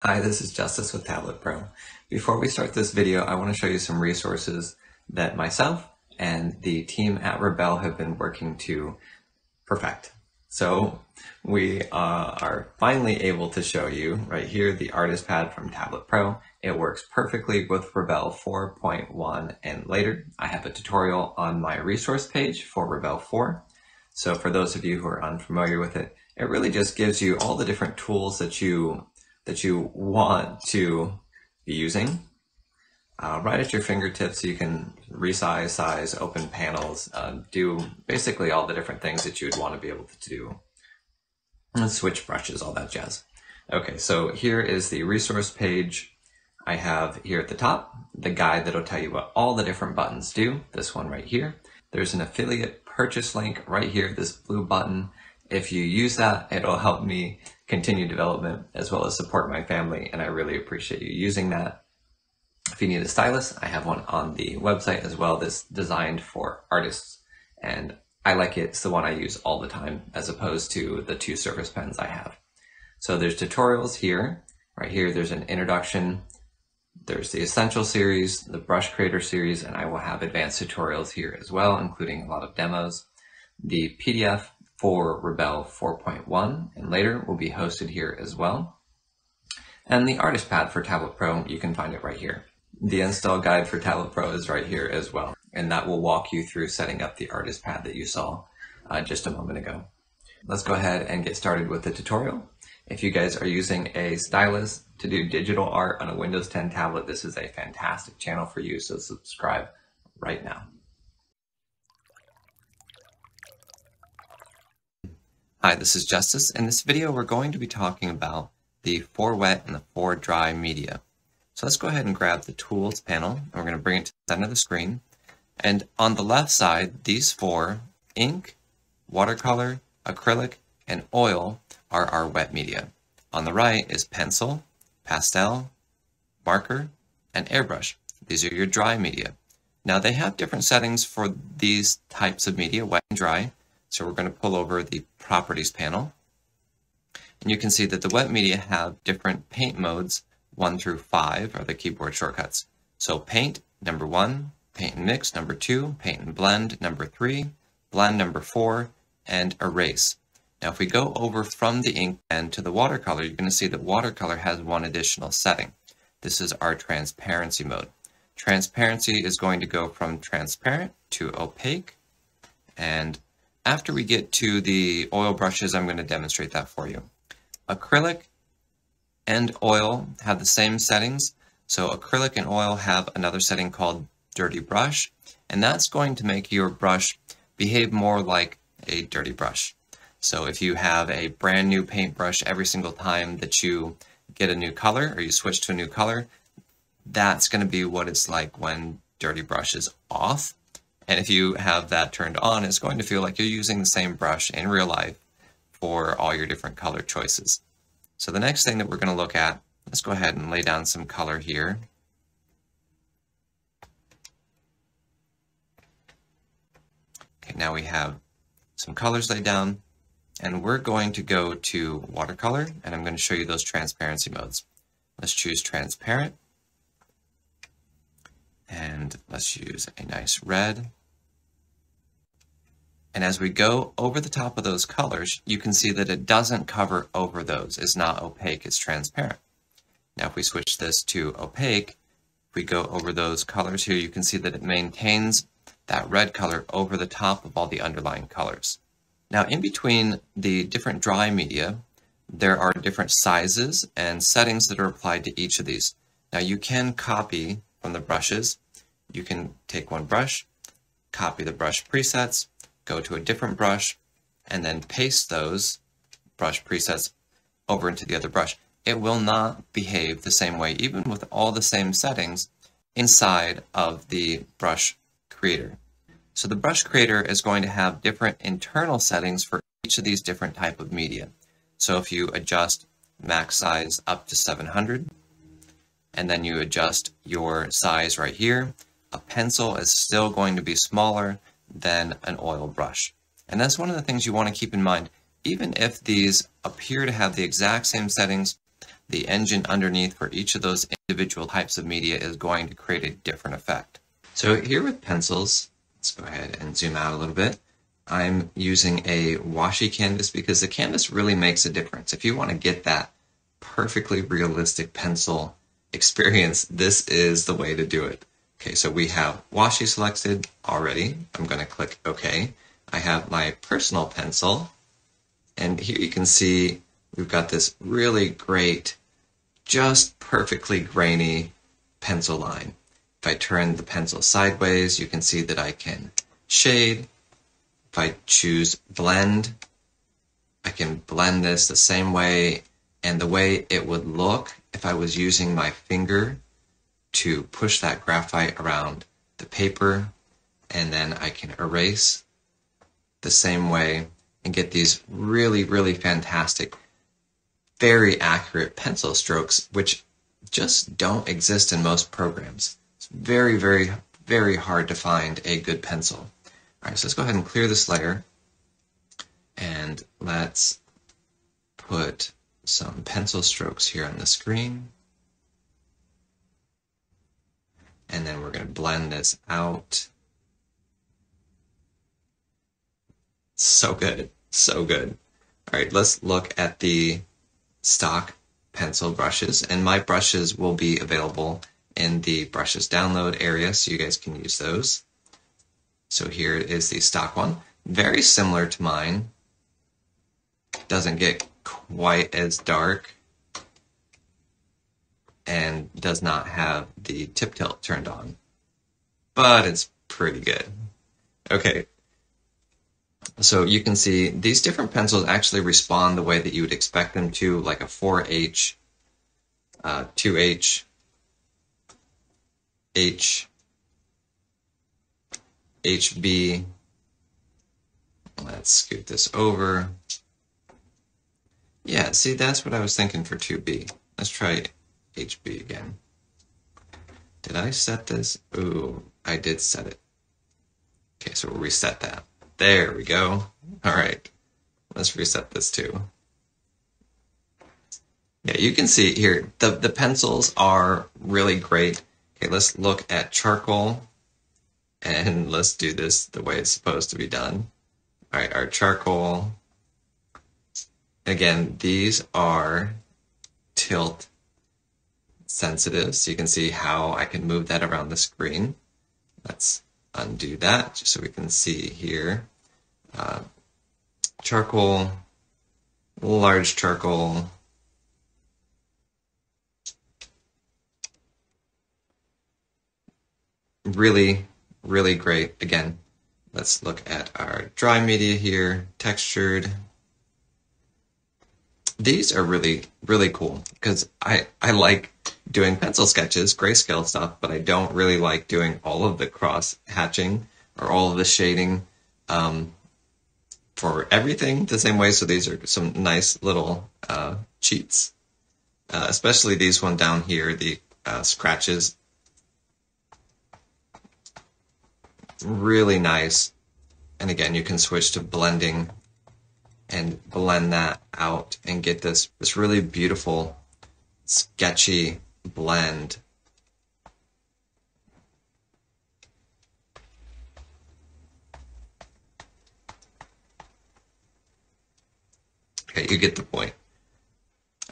Hi, this is Justice with Tablet Pro. Before we start this video, I want to show you some resources that myself and the team at Rebelle have been working to perfect. So we uh, are finally able to show you right here the artist pad from Tablet Pro. It works perfectly with Rebelle 4.1 and later. I have a tutorial on my resource page for Rebelle 4. So for those of you who are unfamiliar with it, it really just gives you all the different tools that you that you want to be using uh, right at your fingertips. You can resize, size, open panels, uh, do basically all the different things that you would want to be able to do. And switch brushes, all that jazz. Okay, so here is the resource page. I have here at the top the guide that'll tell you what all the different buttons do. This one right here. There's an affiliate purchase link right here, this blue button. If you use that, it'll help me continue development as well as support my family. And I really appreciate you using that. If you need a stylus, I have one on the website as well that's designed for artists. And I like it. It's the one I use all the time as opposed to the two surface pens I have. So there's tutorials here. Right here, there's an introduction. There's the essential series, the brush creator series, and I will have advanced tutorials here as well, including a lot of demos. The PDF for Rebelle 4.1 and later will be hosted here as well. And the artist pad for Tablet Pro, you can find it right here. The install guide for Tablet Pro is right here as well. And that will walk you through setting up the artist pad that you saw uh, just a moment ago. Let's go ahead and get started with the tutorial. If you guys are using a stylus to do digital art on a Windows 10 tablet, this is a fantastic channel for you, so subscribe right now. Hi, this is Justice. In this video, we're going to be talking about the for wet and the four dry media. So let's go ahead and grab the tools panel and we're going to bring it to the center of the screen. And on the left side, these four, ink, watercolor, acrylic, and oil are our wet media. On the right is pencil, pastel, marker, and airbrush. These are your dry media. Now they have different settings four these types of media, wet and dry. So we're going to pull over the properties panel. And you can see that the wet media have different paint modes, one through five are the keyboard shortcuts. So paint, number one, paint and mix, number two, paint and blend, number three, blend, number four, and erase. Now if we go over from the ink pen to the watercolor, you're going to see that watercolor has one additional setting. This is our transparency mode. Transparency is going to go from transparent to opaque, and after we get to the oil brushes, I'm going to demonstrate that for you. Acrylic and oil have the same settings. So acrylic and oil have another setting called dirty brush, and that's going to make your brush behave more like a dirty brush. So if you have a brand new paintbrush every single time that you get a new color or you switch to a new color, that's going to be what it's like when dirty brush is off. And if you have that turned on, it's going to feel like you're using the same brush in real life for all your different color choices. So the next thing that we're going to look at, let's go ahead and lay down some color here. Okay, now we have some colors laid down, and we're going to go to watercolor, and I'm going to show you those transparency modes. Let's choose transparent, and let's use a nice red. And as we go over the top of those colors, you can see that it doesn't cover over those. It's not opaque, it's transparent. Now if we switch this to opaque, if we go over those colors here, you can see that it maintains that red color over the top of all the underlying colors. Now in between the different dry media, there are different sizes and settings that are applied to each of these. Now you can copy from the brushes. You can take one brush, copy the brush presets, go to a different brush, and then paste those brush presets over into the other brush. It will not behave the same way, even with all the same settings inside of the brush creator. So the brush creator is going to have different internal settings for each of these different type of media. So if you adjust max size up to 700, and then you adjust your size right here, a pencil is still going to be smaller than an oil brush. And that's one of the things you want to keep in mind. Even if these appear to have the exact same settings, the engine underneath for each of those individual types of media is going to create a different effect. So here with pencils, let's go ahead and zoom out a little bit. I'm using a washi canvas because the canvas really makes a difference. If you want to get that perfectly realistic pencil experience, this is the way to do it. Okay, so we have washi selected already. I'm going to click OK. I have my personal pencil, and here you can see we've got this really great, just perfectly grainy pencil line. If I turn the pencil sideways, you can see that I can shade. If I choose blend, I can blend this the same way and the way it would look if I was using my finger to push that graphite around the paper and then I can erase the same way and get these really, really fantastic, very accurate pencil strokes, which just don't exist in most programs. It's very, very, very hard to find a good pencil. All right, so let's go ahead and clear this layer and let's put some pencil strokes here on the screen. And then we're going to blend this out. So good. So good. All right, let's look at the stock pencil brushes. And my brushes will be available in the brushes download area, so you guys can use those. So here is the stock one. Very similar to mine. Doesn't get quite as dark and does not have the tip tilt turned on. But it's pretty good. Okay. So you can see these different pencils actually respond the way that you would expect them to, like a 4H, uh, 2H, H, HB. Let's scoot this over. Yeah, see, that's what I was thinking for 2B. Let's try HB again. Did I set this? Ooh, I did set it. Okay, so we'll reset that. There we go. All right, let's reset this too. Yeah, you can see here, the, the pencils are really great. Okay, let's look at charcoal and let's do this the way it's supposed to be done. All right, our charcoal Again, these are tilt sensitive, so you can see how I can move that around the screen. Let's undo that just so we can see here. Uh, charcoal, large charcoal, really, really great. Again, let's look at our dry media here, textured, these are really, really cool because I, I like doing pencil sketches, grayscale stuff, but I don't really like doing all of the cross hatching or all of the shading um, for everything the same way. So these are some nice little uh, cheats, uh, especially these one down here, the uh, scratches. Really nice. And again, you can switch to blending and blend that out and get this, this really beautiful, sketchy blend. Okay, you get the point.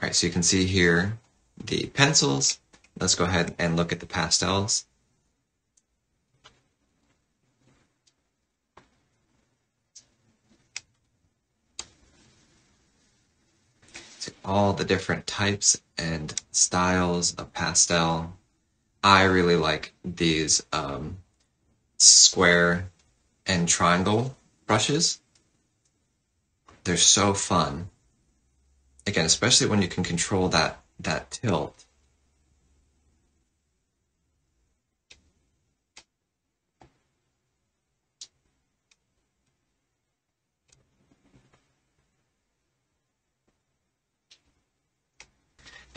All right, so you can see here the pencils. Let's go ahead and look at the pastels. All the different types and styles of pastel. I really like these um, square and triangle brushes. They're so fun. Again, especially when you can control that, that tilt.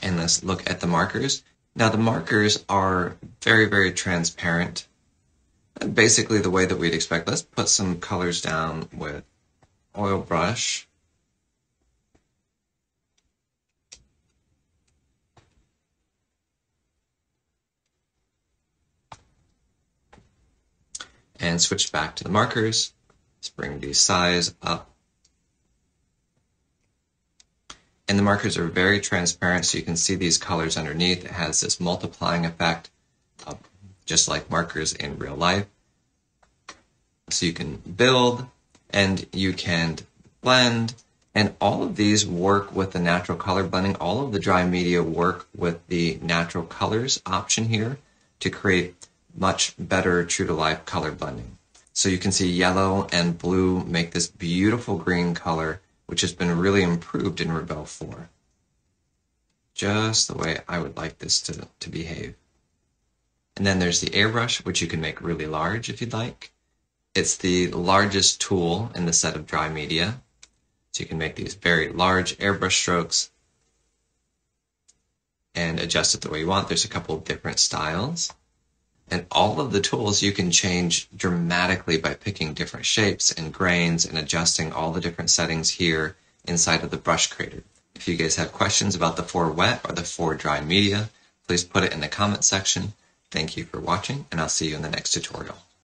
and let's look at the markers. Now the markers are very, very transparent. Basically the way that we'd expect. Let's put some colors down with oil brush. And switch back to the markers. Let's bring the size up And the markers are very transparent, so you can see these colors underneath. It has this multiplying effect, uh, just like markers in real life. So you can build and you can blend and all of these work with the natural color blending. All of the dry media work with the natural colors option here to create much better true to life color blending. So you can see yellow and blue make this beautiful green color, which has been really improved in Rebelle 4. Just the way I would like this to, to behave. And then there's the airbrush, which you can make really large if you'd like. It's the largest tool in the set of dry media. So you can make these very large airbrush strokes and adjust it the way you want. There's a couple of different styles. And all of the tools you can change dramatically by picking different shapes and grains and adjusting all the different settings here inside of the brush creator. If you guys have questions about the four wet or the four dry media, please put it in the comment section. Thank you for watching and I'll see you in the next tutorial.